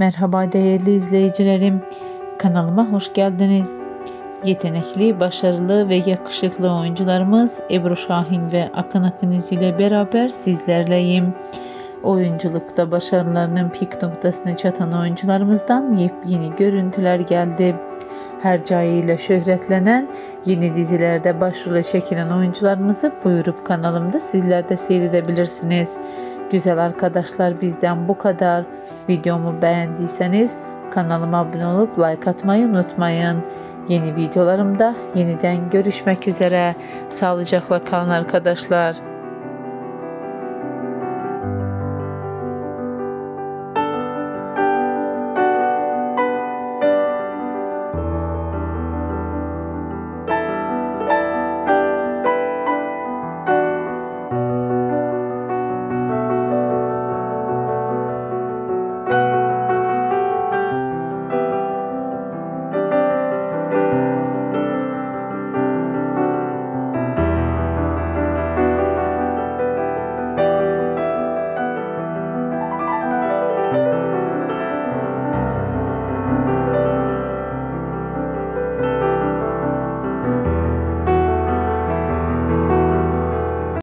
Merhaba değerli izleyicilerim. Kanalıma hoş geldiniz. Yetenekli, başarılı ve yakışıklı oyuncularımız Ebru Şahin ve Akın Akınız ile beraber sizlerleyim. Oyunculukta başarılarının pik noktasına çatan oyuncularımızdan yepyeni görüntüler geldi. Her cayıyla şöhretlenen yeni dizilerde başrole çekilen oyuncularımızı buyurup kanalımda sizler de seyredebilirsiniz. Güzel arkadaşlar bizden bu kadar. Videomu beğendiyseniz kanalıma abone olup like atmayı unutmayın. Yeni videolarımda yeniden görüşmek üzere. Sağlıcakla kalın arkadaşlar.